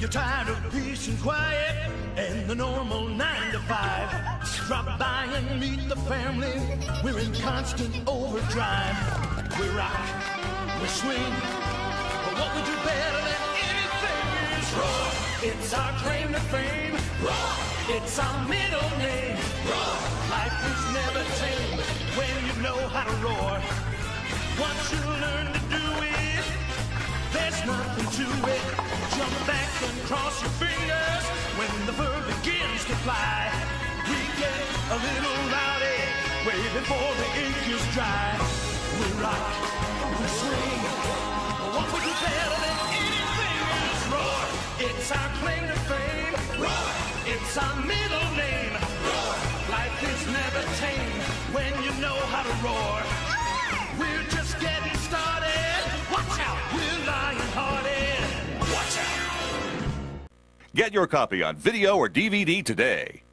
you're tired of peace and quiet and the normal nine to five, drop by and meet the family. We're in constant overdrive. We rock, we swing, but what we do better than anything is roar. It's our claim to fame. Roar. It's our middle name. Roar. Life is never tame when you know how to roar. Once you learn to do it, there's nothing to it. Cross your fingers when the bird begins to fly. We get a little rowdy way before the ink is dry. We rock, we swing. What we do better than anything roar. It's our claim to fame. Roar. It's our middle name. Roar. Life is never tame when you know how to roar. Get your copy on video or DVD today.